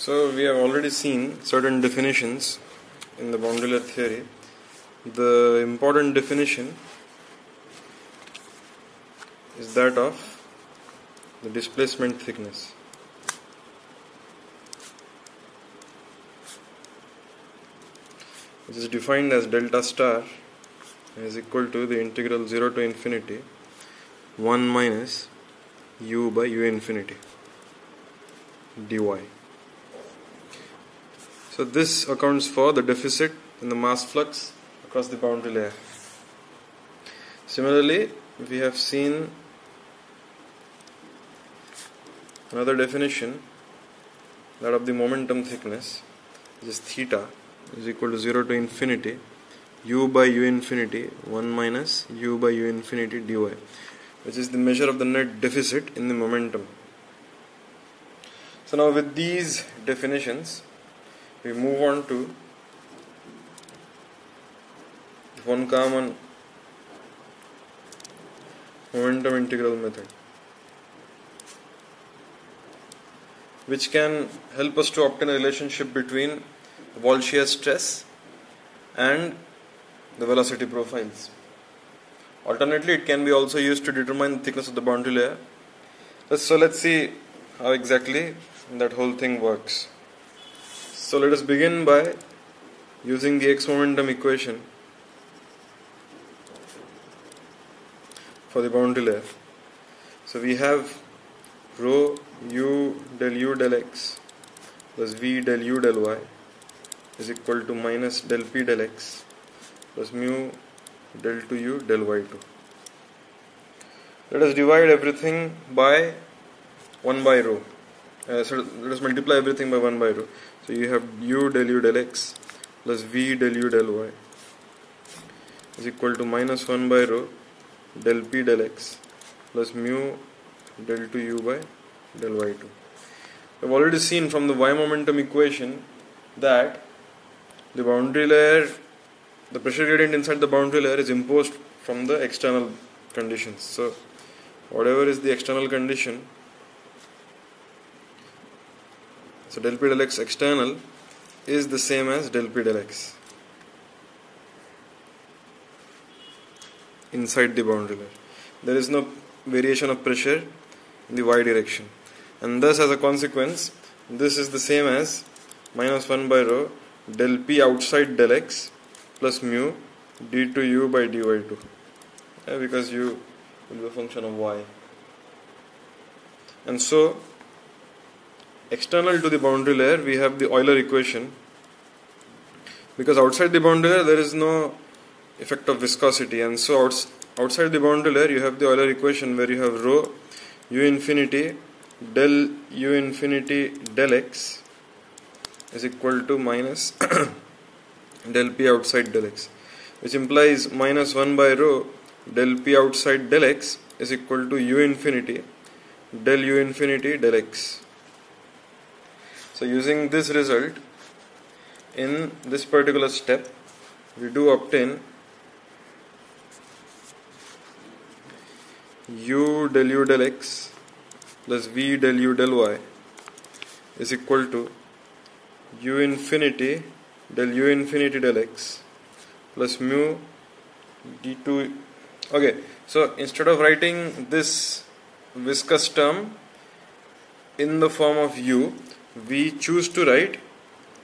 So we have already seen certain definitions in the boundary layer theory. The important definition is that of the displacement thickness. Which is defined as delta star is equal to the integral 0 to infinity 1 minus u by u infinity dy. So this accounts for the deficit in the mass flux across the boundary layer. Similarly, we have seen another definition that of the momentum thickness which is theta is equal to 0 to infinity u by u infinity 1 minus u by u infinity dy which is the measure of the net deficit in the momentum. So now with these definitions we move on to one common momentum integral method which can help us to obtain a relationship between wall shear stress and the velocity profiles. Alternately, it can be also used to determine the thickness of the boundary layer. So let's see how exactly that whole thing works. So let us begin by using the x momentum equation for the boundary layer. So we have rho u del u del x plus v del u del y is equal to minus del p del x plus mu del 2u del y2. Let us divide everything by 1 by rho. Uh, so let us multiply everything by 1 by rho. So you have u del u del x plus v del u del y is equal to minus 1 by rho del p del x plus mu del 2u by del y2. We have already seen from the y momentum equation that the boundary layer, the pressure gradient inside the boundary layer is imposed from the external conditions. So, whatever is the external condition, so del p del x external is the same as del p del x. Inside the boundary layer. There is no variation of pressure in the y direction. And thus as a consequence this is the same as minus 1 by rho del p outside del x plus mu d2u by dy2 yeah, because u will be a function of y. And so external to the boundary layer we have the Euler equation. Because outside the boundary layer there is no effect of viscosity. And so outside the boundary layer you have the Euler equation where you have rho u infinity del u infinity del x is equal to minus del p outside del x which implies minus 1 by rho del p outside del x is equal to u infinity del u infinity del x so using this result in this particular step we do obtain u del u del x plus v del u del y is equal to u infinity del u infinity del x plus mu d2 okay so instead of writing this viscous term in the form of u we choose to write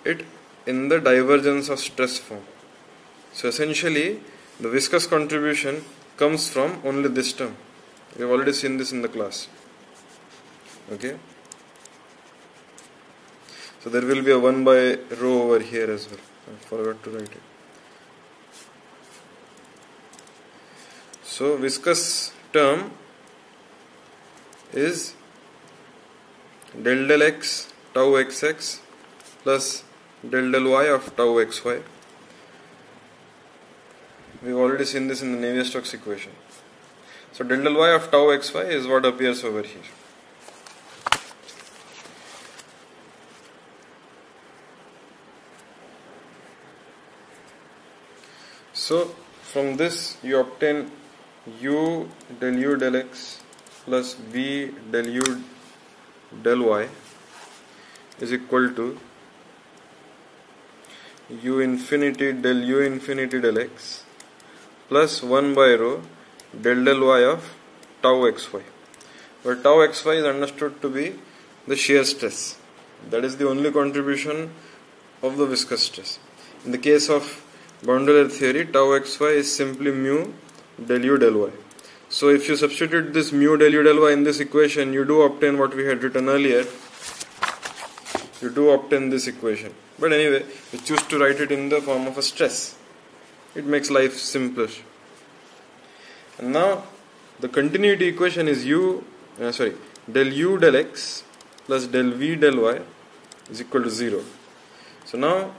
it in the divergence of stress form. So essentially the viscous contribution comes from only this term. We have already seen this in the class. Okay? So there will be a 1 by rho over here as well. I forgot to write it. So viscous term is del del x tau xx plus del del y of tau xy we've already seen this in the Navier-Stokes equation. So del del y of tau xy is what appears over here. So from this you obtain u del u del x plus v del u del y is equal to u infinity del u infinity del x plus 1 by rho del del y of tau xy. Where tau xy is understood to be the shear stress. That is the only contribution of the viscous stress. In the case of boundary theory tau xy is simply mu del u del y. So if you substitute this mu del u del y in this equation you do obtain what we had written earlier you do obtain this equation. But anyway we choose to write it in the form of a stress. It makes life simpler. And now the continuity equation is u uh, sorry del u del x plus del v del y is equal to 0 so now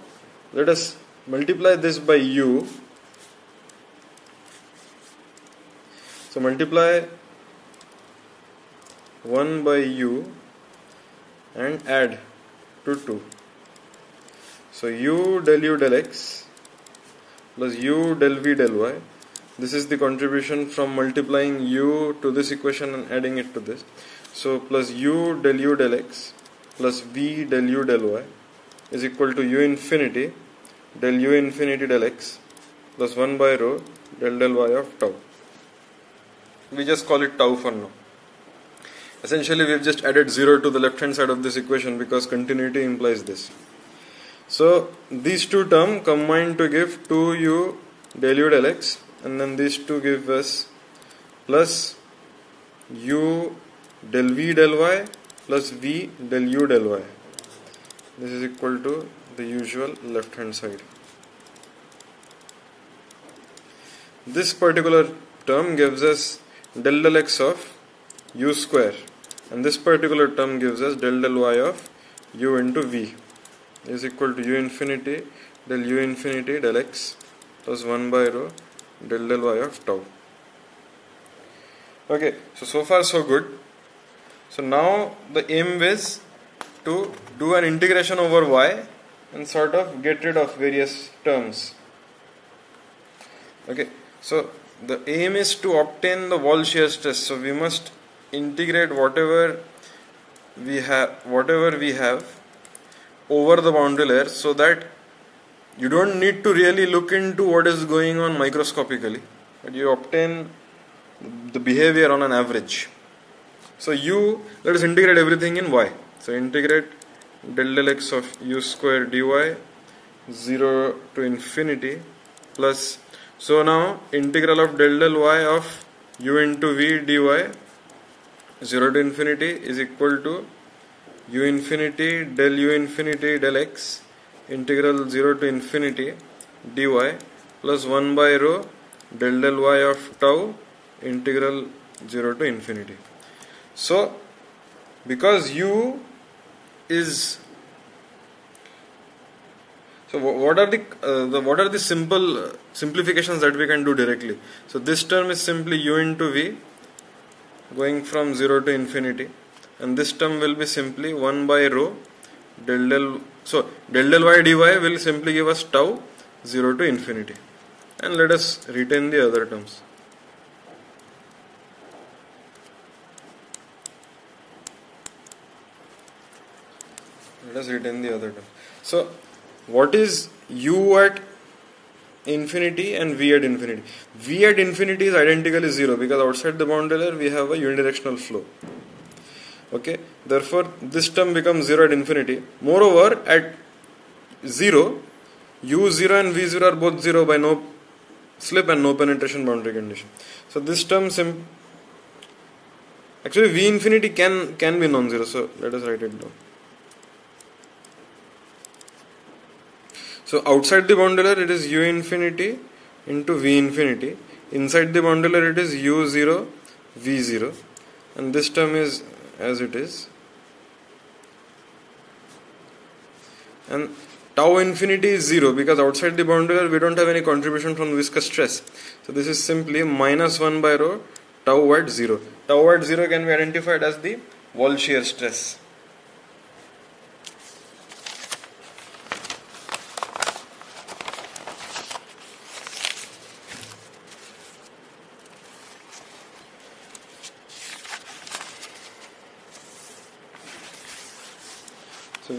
let us multiply this by u. So multiply 1 by u and add to 2 so u del u del x plus u del v del y. This is the contribution from multiplying u to this equation and adding it to this. So plus u del u del x plus v del u del y is equal to u infinity del u infinity del x plus 1 by rho del del y of tau. We just call it tau for now essentially we've just added 0 to the left hand side of this equation because continuity implies this. So these two terms combine to give 2u del u del x and then these two give us plus u del v del y plus v del u del y. This is equal to the usual left hand side. This particular term gives us del del x of u square. And this particular term gives us del del y of u into v is equal to u infinity del u infinity del x plus 1 by rho del del y of tau. Okay so so far so good. So now the aim is to do an integration over y and sort of get rid of various terms. Okay so the aim is to obtain the wall shear stress. So we must integrate whatever we have whatever we have over the boundary layer so that you don't need to really look into what is going on microscopically but you obtain the behavior on an average. So u let us integrate everything in y. So integrate del del x of u square dy 0 to infinity plus so now integral of del del y of u into v dy 0 to infinity is equal to u infinity del u infinity del x integral 0 to infinity dy plus 1 by rho del del y of tau integral 0 to infinity. So, because u is so what are the, uh, the what are the simple uh, simplifications that we can do directly? So this term is simply u into v going from 0 to infinity. And this term will be simply 1 by rho del del so del del y dy will simply give us tau 0 to infinity. And let us retain the other terms. Let us retain the other term. So what is u at infinity and v at infinity. V at infinity is identically 0 because outside the boundary layer we have a unidirectional flow. Okay? Therefore this term becomes 0 at infinity. Moreover at 0 u0 and v0 are both 0 by no slip and no penetration boundary condition. So this term sim actually v infinity can can be non-zero so let us write it down so outside the boundary it is u infinity into v infinity. Inside the boundary it is u0 v0 and this term is as it is. And tau infinity is 0 because outside the boundary we don't have any contribution from viscous stress. So this is simply minus 1 by rho tau at 0 tau at 0 can be identified as the wall shear stress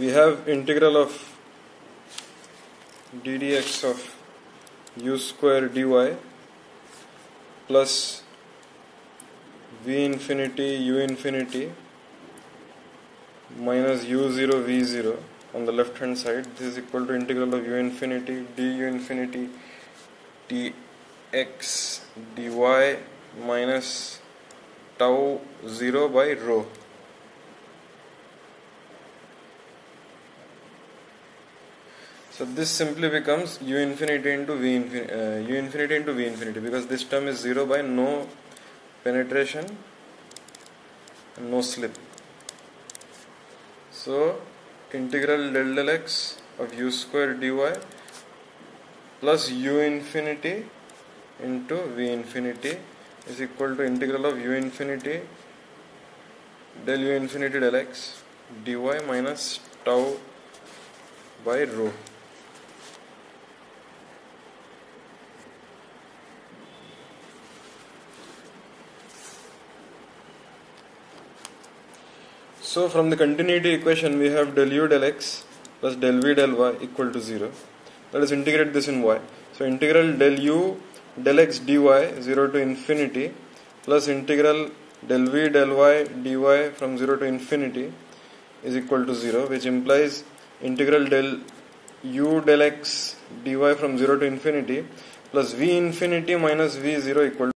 we have integral of d dx of u square dy plus v infinity u infinity minus u0 v0 on the left hand side. This is equal to integral of u infinity du infinity dx dy minus tau 0 by rho so this simply becomes u infinity into v infinity, uh, u infinity into v infinity because this term is 0 by no penetration and no slip so integral del del x of u square dy plus u infinity into v infinity is equal to integral of u infinity del u infinity del x dy minus tau by rho. So from the continuity equation we have del u del x plus del v del y equal to 0. Let us integrate this in y. So integral del u del x dy 0 to infinity plus integral del v del y dy from 0 to infinity is equal to 0 which implies integral del u del x dy from 0 to infinity plus v infinity minus v0 equal